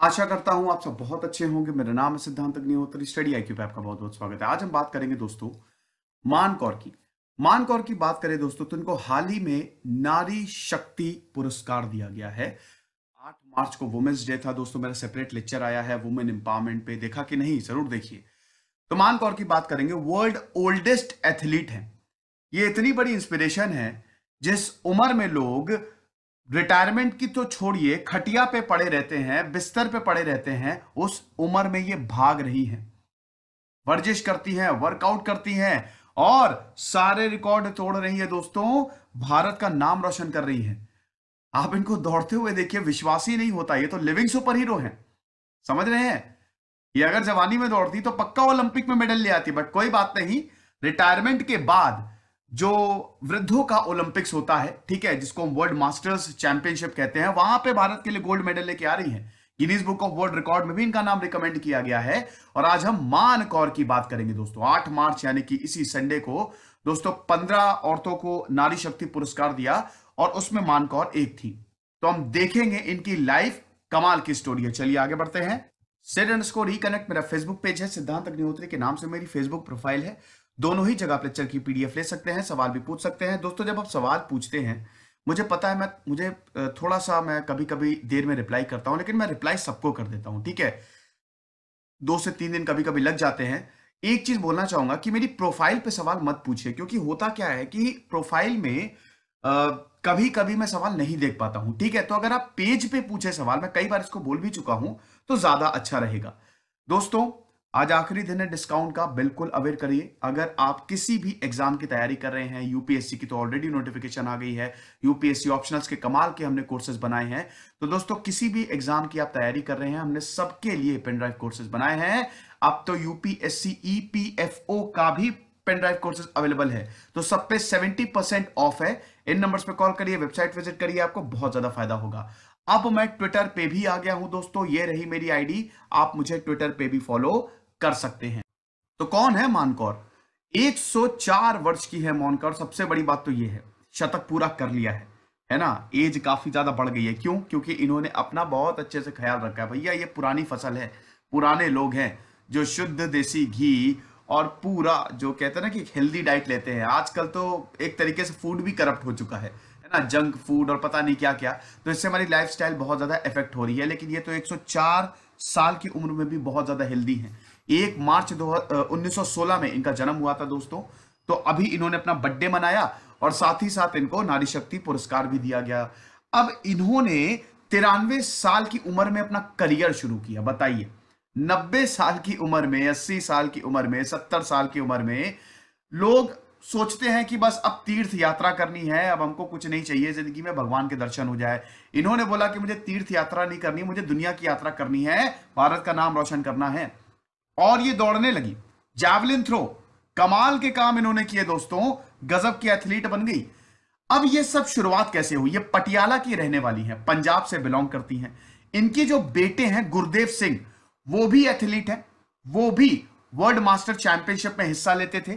आशा करता हूँ आप सब बहुत अच्छे होंगे। मेरा नाम है सिद्धांत अग्निहोत्री। स्टडी आई पे आपका बहुत बहुत स्वागत है। आज हम बात करेंगे दोस्तों मान कौर की। मान कौर की बात करें दोस्तों तो इनको हाल ही में नारी शक्ति पुरस्कार दिया गया है। आठ मार्च को वुमेन्स डे था दोस्तों, मेरा सेपरेट लेक्चर आया है वुमेन एम्पावरमेंट पे। देखा कि नहीं? ज़रूर देखिए। तो मान कौर की बात करेंगे, वर्ल्ड ओल्डेस्ट एथलीट है। ये इतनी बड़ी इंस्पिरेशन है, जिस उम्र में लोग रिटायरमेंट की तो छोड़िए, खटिया पे पड़े रहते हैं, बिस्तर पे पड़े रहते हैं, उस उम्र में ये भाग रही हैं। वर्जिश करती हैं वर्कआउट करती हैं, और सारे रिकॉर्ड तोड़ रही है दोस्तों, भारत का नाम रोशन कर रही है। आप इनको दौड़ते हुए देखिए, विश्वास ही नहीं होता, ये तो लिविंग सुपर हीरो है। समझ रहे हैं? ये अगर जवानी में दौड़ती तो पक्का ओलंपिक में मेडल ले आती बट कोई बात नहीं रिटायरमेंट के बाद जो वृद्धों का ओलंपिक्स होता है, ठीक है, जिसको हम वर्ल्ड मास्टर्स चैंपियनशिप कहते हैं, वहाँ पे भारत के लिए गोल्ड मेडल लेके आ रही हैं। Guinness book of world record में भी इनका नाम रिकमेंड किया गया है। और आज हम मान कौर की बात करेंगे दोस्तों। आठ मार्च, यानी कि इसी संडे को दोस्तों पंद्रह औरतों को नारी शक्ति पुरस्कार दिया और उसमें मान कौर एक थी। तो हम देखेंगे इनकी लाइफ कमाल की स्टोरी है। चलिए आगे बढ़ते हैं। सेट अंडर रिकनेक्ट मेरा फेसबुक पेज है। सिद्धांत अग्निहोत्री के नाम से मेरी फेसबुक प्रोफ़ाइल है। दोनों ही जगह लेक्चर की पीडीएफ ले सकते हैं सवाल भी पूछ सकते हैं। दोस्तों जब आप सवाल पूछते हैं मुझे पता है मैं मुझे थोड़ा सा मैं कभी कभी देर में रिप्लाई करता हूँ लेकिन मैं रिप्लाई सबको कर देता हूँ ठीक है? दो से तीन दिन कभी कभी लग जाते हैं। एक चीज़ बोलना चाहूँगा कि मेरी प्रोफ़ाइल पे सवाल मत पूछिए क्योंकि होता क्या है कि प्रोफ़ाइल में आ, कभी कभी मैं सवाल नहीं देख पाता हूँ ठीक है? तो अगर आप पेज पे पूछे सवाल मैं कई बार इसको बोल भी चुका हूँ तो ज़्यादा अच्छा रहेगा। दोस्तों आज आखिरी दिन है डिस्काउंट का बिल्कुल अवेयर करिए। अगर आप किसी भी एग्ज़ाम की तैयारी कर रहे हैं यूपीएससी की तो ऑलरेडी नोटिफिकेशन आ गई है। यूपीएससी ऑप्शनल्स के कमाल के हमने कोर्सेज बनाए हैं। तो दोस्तों, किसी भी एग्ज़ाम की आप तैयारी कर रहे हैं, हमने सबके लिए पेन ड्राइव कोर्सेज बनाए हैं। अब तो यूपीएससी ईपीएफओ का भी पेनड्राइव कोर्सेज अवेलेबल है। तो सब पे 70 परसेंट ऑफ़ है। इन नंबर्स पे कॉल करिए वेबसाइट विज़िट करिए, आपको बहुत ज़्यादा फ़ायदा होगा। अब मैं ट्विटर पे भी आ गया हूँ दोस्तों, ये रही मेरी आईडी आप मुझे ट्विटर पे भी फॉलो कर सकते हैं। तो कौन है मानकौर? 104 वर्ष की है मानकौर। सबसे बड़ी बात तो ये है, शतक पूरा कर लिया है है ना? एज काफ़ी ज़्यादा बढ़ गई है। क्यों? क्योंकि इन्होंने अपना बहुत अच्छे से ख्याल रखा है। भैया, ये पुरानी फ़सल है, पुराने लोग हैं जो शुद्ध देसी घी और पूरा जो कहते हैं ना कि हेल्दी डाइट लेते हैं। आजकल तो एक तरीके से फ़ूड भी करप्ट हो चुका है है ना? जंक फ़ूड और पता नहीं क्या क्या तो इससे हमारी लाइफस्टाइल बहुत ज़्यादा इफ़ेक्ट हो रही है, लेकिन ये तो 104 साल की उम्र में भी बहुत ज़्यादा हेल्दी है। एक मार्च दो उन्नीस में इनका जन्म हुआ था दोस्तों। तो अभी इन्होंने अपना बर्थडे मनाया और साथ ही साथ इनको नारी शक्ति पुरस्कार भी दिया गया। अब इन्होंने तिरानवे साल की उम्र में अपना करियर शुरू किया, बताइए। नब्बे साल की उम्र में, अस्सी साल की उम्र में, सत्तर साल की उम्र में लोग सोचते हैं कि बस अब तीर्थ यात्रा करनी है, अब हमको कुछ नहीं चाहिए, ज़िंदगी में भगवान के दर्शन हो जाए। इन्होंने बोला कि मुझे तीर्थ यात्रा नहीं करनी, मुझे दुनिया की यात्रा करनी है, भारत का नाम रोशन करना है। और ये दौड़ने लगी। Javelin throw. कमाल के काम इन्होंने किए दोस्तों। गजब की एथलीट बन गई। अब ये सब शुरुआत कैसे हुई? ये पटियाला की रहने वाली है। पंजाब से बिलोंग करती हैं। इनके जो बेटे हैं, गुरदेव सिंह, वो भी एथलीट है। वो भी वर्ल्ड मास्टर चैंपियनशिप में हिस्सा लेते थे।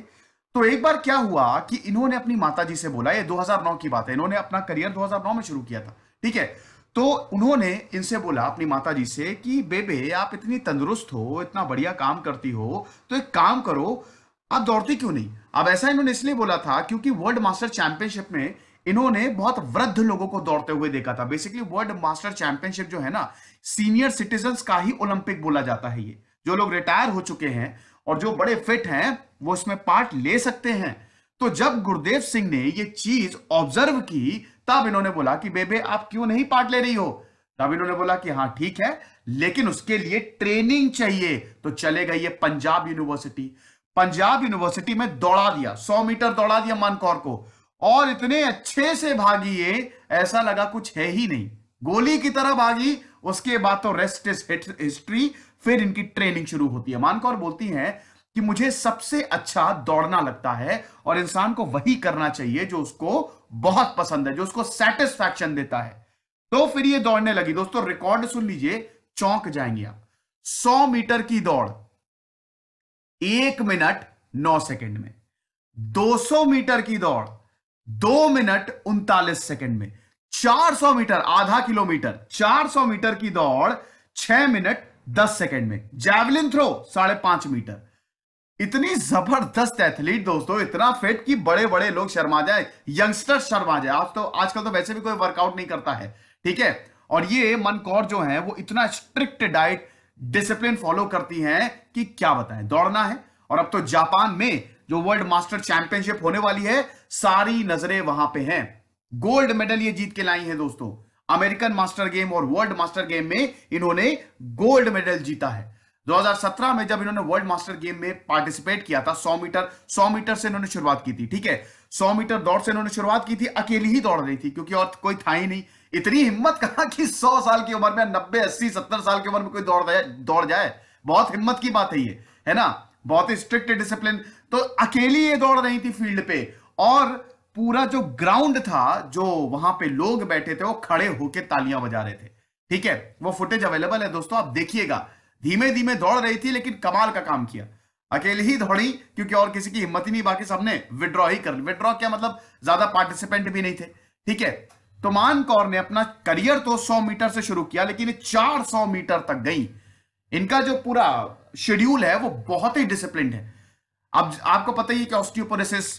तो एक बार क्या हुआ कि इन्होंने अपनी माताजी से बोला, ये 2009 की बात है। इन्होंने अपना करियर 2009 में शुरू किया था। ठीक है? तो उन्होंने इनसे बोला, अपनी माता जी से, कि बेबे, आप इतनी तंदुरुस्त हो, इतना बढ़िया काम करती हो तो एक काम करो, आप दौड़ती क्यों नहीं? अब ऐसा इन्होंने इसलिए बोला था क्योंकि वर्ल्ड मास्टर चैंपियनशिप में इन्होंने बहुत वृद्ध लोगों को दौड़ते हुए देखा था। बेसिकली वर्ल्ड मास्टर चैंपियनशिप जो है ना सीनियर सिटीजन का ही ओलंपिक बोला जाता है ये। जो लोग रिटायर हो चुके हैं और जो बड़े फिट हैं, वो इसमें पार्ट ले सकते हैं। तो जब गुरुदेव सिंह ने ये चीज़ ऑब्ज़र्व की तब इन्होंने बोला कि, बेबे, आप क्यों नहीं पार्ट ले रही हो? तब इन्होंने बोला कि हाँ ठीक है, लेकिन उसके लिए ट्रेनिंग चाहिए। तो चले गए ये पंजाब यूनिवर्सिटी। पंजाब यूनिवर्सिटी में दौड़ा दिया, सौ मीटर दौड़ा दिया मानकौर को। और इतने अच्छे से भागी ये ऐसा लगा कुछ है ही नहीं। गोली की तरह भागी, उसके बाद तो रेस्ट इज़ हिस्ट्री फिर इनकी ट्रेनिंग शुरू होती है। मानकौर बोलती हैं कि मुझे सबसे अच्छा दौड़ना लगता है और इंसान को वही करना चाहिए जो उसको बहुत पसंद है, जो उसको सेटिस्फैक्शन देता है। तो फिर ये दौड़ने लगी। दोस्तों रिकॉर्ड सुन लीजिए, चौंक जाएँगे आप। सौ मीटर की दौड़, एक मिनट, नौ सेकंड में। 200 मीटर की दौड़, दो मिनट, उनतालीस सेकंड में। 400 मीटर, आधा किलोमीटर 400 मीटर की दौड़, छह मिनट, दस सेकेंड में। जैवलिन थ्रो साढ़े पाँच मीटर। इतनी ज़बरदस्त एथलीट दोस्तों, इतना फिट कि बड़े बड़े लोग शर्मा जाए यंगस्टर शर्मा जाए। आज तो आजकल तो वैसे भी कोई वर्कआउट नहीं करता है, ठीक है? और ये मन कौर जो है, वो इतना स्ट्रिक्ट डाइट डिसिप्लिन फॉलो करती हैं कि क्या बताएँ, दौड़ना है। और अब तो जापान में जो वर्ल्ड मास्टर चैंपियनशिप होने वाली है, सारी नज़रें वहाँ पे हैं। गोल्ड मेडल ये जीत के लाई है दोस्तों। अमेरिकन मास्टर गेम और वर्ल्ड मास्टर गेम में इन्होंने गोल्ड मेडल जीता है। 2017 में जब इन्होंने वर्ल्ड मास्टर गेम में पार्टिसिपेट किया था 100 मीटर 100 मीटर से इन्होंने शुरुआत की थी, ठीक है? 100 मीटर दौड़ से इन्होंने शुरुआत की थी, अकेली ही दौड़ रही थी, क्योंकि और कोई था ही नहीं। इतनी हिम्मत कहा कि 100 साल की उम्र में 90 80 70 साल की उम्र में कोई दौड़ जाए दौड़ जाए? बहुत हिम्मत की बात है ये, है ना? बहुत ही स्ट्रिक्ट डिसिप्लिन तो अकेली ये दौड़ रही थी फ़ील्ड पे, और पूरा जो ग्राउंड था, जो वहाँ पे लोग बैठे थे, वो खड़े होकर तालियाँ बजा रहे थे, ठीक है? वो फुटेज अवेलेबल है, दोस्तों, आप देखिएगा। धीमे धीमे दौड़ रही थी, लेकिन कमाल का काम किया। अकेले ही दौड़ी, क्योंकि और किसी की हिम्मत ही नहीं, बाकी सबने विड्रॉ ही कर विड्रॉ क्या मतलब? ज़्यादा पार्टिसिपेंट भी नहीं थे। ठीक है? तो मान कौर ने अपना करियर तो 100 मीटर से शुरू किया, लेकिन ये 400 मीटर तक गई। इनका जो पूरा शेड्यूल है, वो बहुत ही डिसिप्लिन है। अब आपको पता ही है कि ऑस्टियोपोरोसिस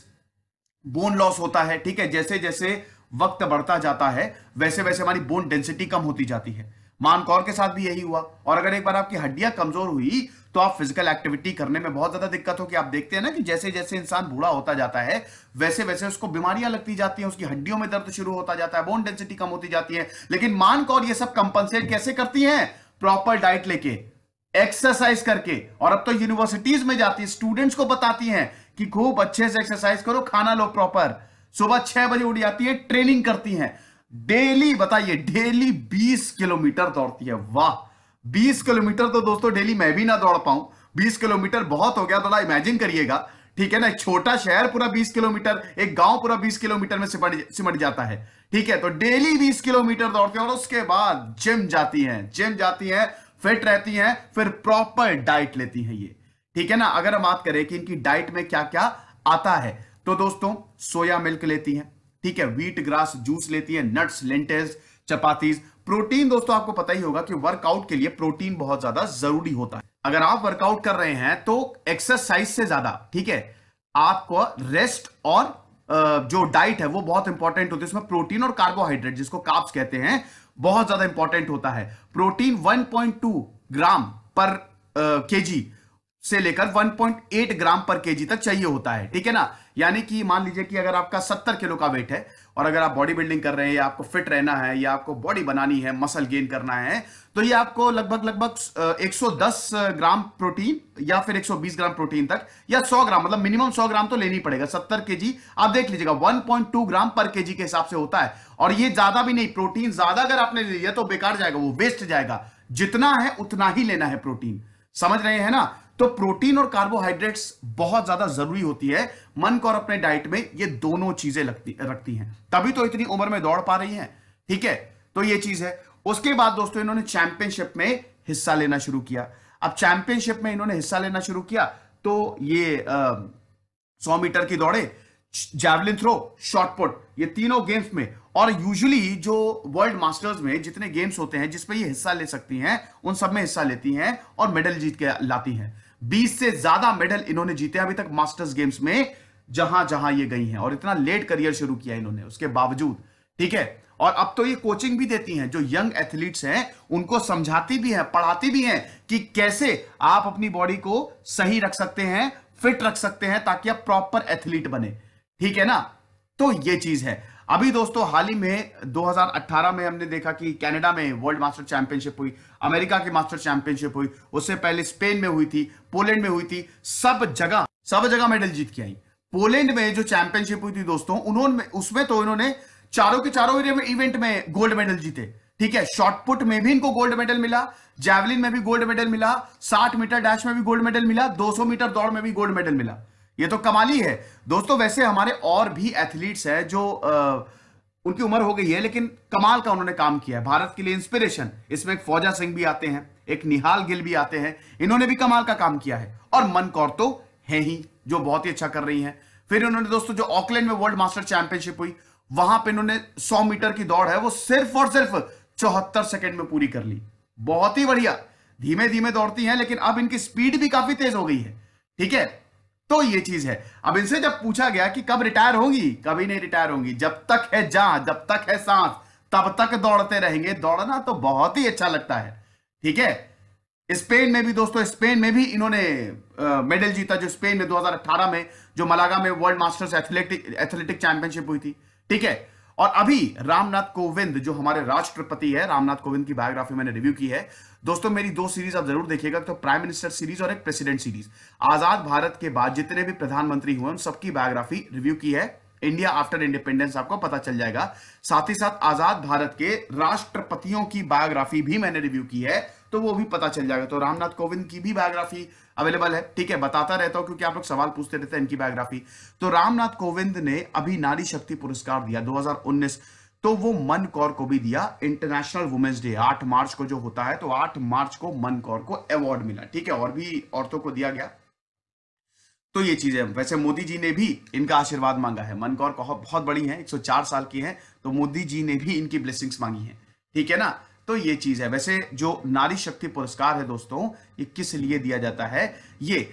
बोन लॉस होता है, ठीक है? जैसे जैसे वक्त बढ़ता जाता है वैसे वैसे हमारी बोन डेंसिटी कम होती जाती है। मान कौर के साथ भी यही हुआ। और अगर एक बार आपकी हड्डियाँ कमज़ोर हुई तो आप फ़िज़िकल एक्टिविटी करने में बहुत ज़्यादा दिक्कत हो कि आप देखते हैं ना कि जैसे जैसे इंसान बूढ़ा होता जाता है वैसे वैसे उसको बीमारियाँ लगती जाती हैं, उसकी हड्डियों में दर्द शुरू होता जाता है बोन डेंसिटी कम होती जाती है। लेकिन मान कौर ये सब कंपनसेट कैसे करती है? प्रॉपर डाइट लेके एक्सरसाइज करके। और अब तो यूनिवर्सिटीज में जाती है स्टूडेंट्स को बताती हैं कि खूब अच्छे से एक्सरसाइज करो, खाना लो प्रॉपर सुबह छह बजे उठ जाती है ट्रेनिंग करती हैं। डेली, बताइए, डेली 20 किलोमीटर दौड़ती है। वाह 20 किलोमीटर तो दोस्तों डेली मैं भी ना दौड़ पाऊँ। 20 किलोमीटर बहुत हो गया, थोड़ा इमेजिन करिएगा। ठीक है ना, एक छोटा शहर पूरा 20 किलोमीटर, एक गाँव पूरा 20 किलोमीटर में सिमट जाता है। ठीक है तो डेली 20 किलोमीटर दौड़ते हैं और उसके बाद जिम जाती हैं। जिम जाती हैं, फिट रहती हैं, फिर प्रॉपर डाइट लेती हैं ये। ठीक है ना, अगर हम बात करें कि इनकी डाइट में क्या क्या आता है तो दोस्तों, सोया मिल्क लेती हैं। ठीक है व्हीट ग्रास जूस लेती है नट्स लेंटेज चपातीज प्रोटीन दोस्तों, आपको पता ही होगा कि वर्कआउट के लिए प्रोटीन बहुत ज़्यादा ज़रूरी होता है। अगर आप वर्कआउट कर रहे हैं तो एक्सरसाइज से ज़्यादा, ठीक है, आपको रेस्ट और जो डाइट है, वो बहुत इंपॉर्टेंट होती है। उसमें प्रोटीन और कार्बोहाइड्रेट जिसको काप्स कहते हैं, बहुत ज़्यादा इंपॉर्टेंट होता है। प्रोटीन 1.2 ग्राम पर केजी से लेकर 1.8 ग्राम पर केजी तक चाहिए होता है, ठीक है ना? यानी कि मान लीजिए कि अगर आपका 70 किलो का वेट है और अगर आप बॉडी बिल्डिंग कर रहे हैं, या आपको फिट रहना है, या आपको बॉडी बनानी है मसल गेन करना है तो ये आपको लगभग लगभग 110 ग्राम प्रोटीन या फिर 120 ग्राम प्रोटीन तक, या 100 ग्राम मतलब मिनिमम 100 ग्राम तो लेनी पड़ेगा 70 केजी। आप देख लीजिएगा 1.2 ग्राम पर केजी के हिसाब से होता है, और ये ज़्यादा भी नहीं प्रोटीन ज़्यादा अगर आपने ले लिया तो बेकार जाएगा, वो वेस्ट जाएगा। जितना है, उतना ही लेना है प्रोटीन समझ रहे हैं ना? तो प्रोटीन और कार्बोहाइड्रेट्स बहुत ज़्यादा ज़रूरी होती है। मन को और अपने डाइट में ये दोनों चीज़ें लगती, रखती हैं। तभी तो इतनी उम्र में दौड़ पा रही हैं। ठीक है? तो ये चीज़ है। उसके बाद दोस्तों इन्होंने चैंपियनशिप में हिस्सा लेना शुरू किया। अब चैंपियनशिप में इन्होंने हिस्सा लेना शुरू किया तो ये सौ मीटर की दौड़े, जैवलिन थ्रो शॉर्टपुट ये तीनों गेम्स में। और यूजुअली जो वर्ल्ड मास्टर्स में जितने गेम्स होते हैं, जिसमें ये हिस्सा ले सकती हैं, उन सब में हिस्सा लेती हैं और मेडल जीत के लाती हैं। 20 से ज़्यादा मेडल इन्होंने जीते अभी तक मास्टर्स गेम्स में, जहाँ जहाँ ये गई हैं। और इतना लेट करियर शुरू किया इन्होंने, उसके बावजूद। ठीक है? और अब तो ये कोचिंग भी देती हैं, जो यंग एथलीट्स हैं, उनको समझाती भी हैं, पढ़ाती भी हैं कि कैसे आप अपनी बॉडी को सही रख सकते हैं फिट रख सकते हैं, ताकि आप प्रॉपर एथलीट बने। ठीक है ना? तो ये चीज़ है। अभी दोस्तों, हाल ही में 2018 में हमने देखा कि कनाडा में वर्ल्ड मास्टर चैंपियनशिप हुई, अमेरिका की मास्टर चैंपियनशिप हुई, उससे पहले स्पेन में हुई थी, पोलैंड में हुई थी, सब जगह सब जगह मेडल जीत के आई। पोलैंड में जो चैंपियनशिप हुई थी दोस्तों, उन्होंने, उसमें तो इन्होंने चारों के चारों इवेंट में गोल्ड मेडल जीते। ठीक है शॉर्टपुट में भी इनको गोल्ड मेडल मिला जैवलिन में भी गोल्ड मेडल मिला, साठ मीटर डैश में भी गोल्ड मेडल मिला, दो सौ मीटर दौड़ में भी गोल्ड मेडल मिला। ये तो कमाली है। दोस्तों वैसे हमारे और भी एथलीट्स हैं जो आ, उनकी उम्र हो गई है लेकिन कमाल का उन्होंने काम किया है। भारत के लिए इंस्पिरेशन इसमें एक फौजा सिंह भी आते हैं एक निहाल गिल भी आते हैं। इन्होंने भी कमाल का काम किया है। और मन कौर तो है ही जो बहुत ही अच्छा कर रही हैं। फिर उन्होंने दोस्तों जो ऑकलैंड में वर्ल्ड मास्टर चैंपियनशिप हुई वहाँ पे इन्होंने 100 मीटर की दौड़ है वो सिर्फ़ और सिर्फ़ चौहत्तर सेकेंड में पूरी कर ली। बहुत ही बढ़िया। धीमे धीमे दौड़ती हैं लेकिन अब इनकी स्पीड भी काफ़ी तेज हो गई है। ठीक है? तो ये चीज़ है। अब इनसे जब पूछा गया कि कब रिटायर होंगी, कभी नहीं रिटायर होंगी। जब तक है जा, जब तक है सांस, तब तक दौड़ते रहेंगे। दौड़ना तो बहुत ही अच्छा लगता है। ठीक है? स्पेन में भी दोस्तों, स्पेन में भी इन्होंने मेडल जीता जो स्पेन में 2018 में, जो मलागा में world masters athletic athletic championship हुई थी। ठीक है? और अभी रामनाथ कोविंद, जो हमारे राष्ट्रपति है, रामनाथ कोविंद की बायोग्राफी मैंने रिव्यू की है दोस्तों, मेरी दो सीरीज़ आप ज़रूर देखिएगा तो प्राइम मिनिस्टर सीरीज़ और एक प्रेसिडेंट सीरीज़ आज़ाद भारत के बाद जितने भी प्रधानमंत्री हुए उन सबकी बायोग्राफी रिव्यू की है। इंडिया आफ्टर इंडिपेंडेंस आपको पता चल जाएगा। साथ ही साथ आज़ाद भारत के राष्ट्रपतियों की बायोग्राफी भी मैंने रिव्यू की है तो वो भी पता चल जाएगा। तो रामनाथ कोविंद की भी बायोग्राफी अवेलेबल है। ठीक है, बताता रहता हूँ, क्योंकि आप लोग सवाल पूछते रहते हैं इनकी बायोग्राफी तो रामनाथ कोविंद ने अभी नारी शक्ति पुरस्कार दिया 2019 तो वो मन कौर को भी दिया इंटरनेशनल वुमेन्स डे 8 मार्च को जो होता है तो 8 मार्च को मन कौर को अवार्ड मिला, ठीक है? और भी औरतों को दिया गया। तो ये चीज़ें वैसे मोदी जी ने भी इनका आशीर्वाद मांगा है। मन कौर बहुत बड़ी है 104 साल की है तो मोदी जी ने भी इनकी ब्लेसिंग्स मांगी है, ठीक है ना? तो ये चीज़ है। वैसे जो नारी शक्ति पुरस्कार है दोस्तों, ये किस लिए दिया जाता है? ये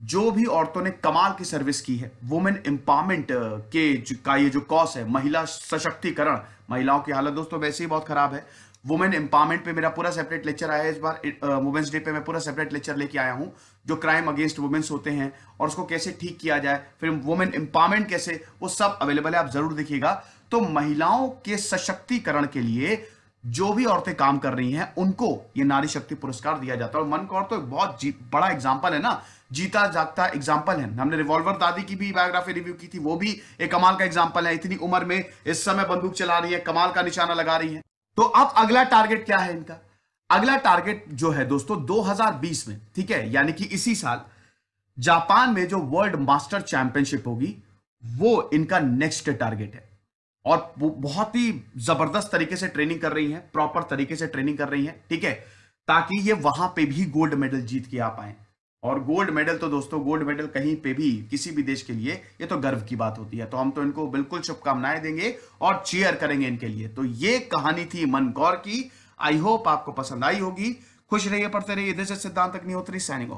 जो भी औरतों ने कमाल की सर्विस की है वुमेन एम्पावरमेंट के का ये जो कॉस है, महिला सशक्तिकरण, महिलाओं की हालत दोस्तों वैसे ही बहुत खराब है। वुमेन एम्पावरमेंट पे मेरा पूरा सेपरेट लेक्चर आया है। इस बार वुमेन्स डे पे मैं पूरा सेपरेट लेक्चर लेके आया हूँ, जो क्राइम अगेंस्ट वुमेन्स होते हैं और उसको कैसे ठीक किया जाए, फिर वुमेन एम्पावरमेंट कैसे, वो सब अवेलेबल है, आप ज़रूर देखिएगा। तो महिलाओं के सशक्तिकरण के लिए जो भी औरतें काम कर रही हैं, उनको ये नारी शक्ति पुरस्कार दिया जाता है। और मन कौर तो एक बहुत बड़ा एग्ज़ाम्पल है ना जीता जागता एग्ज़ाम्पल है। हमने रिवॉल्वर दादी की भी बायोग्राफी रिव्यू की थी, वो भी एक कमाल का एग्ज़ाम्पल है। इतनी उम्र में इस समय बंदूक चला रही है, कमाल का निशाना लगा रही है। तो अब अगला टारगेट क्या है इनका? अगला टारगेट जो है दोस्तों 2020 में, ठीक है? यानी कि इसी साल जापान में जो वर्ल्ड मास्टर चैंपियनशिप होगी, वो इनका नेक्स्ट टारगेट है। और बहुत ही ज़बरदस्त तरीके से ट्रेनिंग कर रही हैं प्रॉपर तरीके से ट्रेनिंग कर रही हैं, ठीक है? ताकि ये वहाँ पे भी गोल्ड मेडल जीत के आ पाए। और गोल्ड मेडल तो दोस्तों गोल्ड मेडल कहीं पे भी, किसी भी देश के लिए, ये तो गर्व की बात होती है। तो हम तो इनको बिल्कुल शुभकामनाएँ देंगे और चेयर करेंगे इनके लिए। तो ये कहानी थी मन गौर की। आई होप आपको पसंद आई होगी। खुश रहिए, पढ़ते रहिए। सिद्धांत अग्निहोत्री नहीं होती सैनिक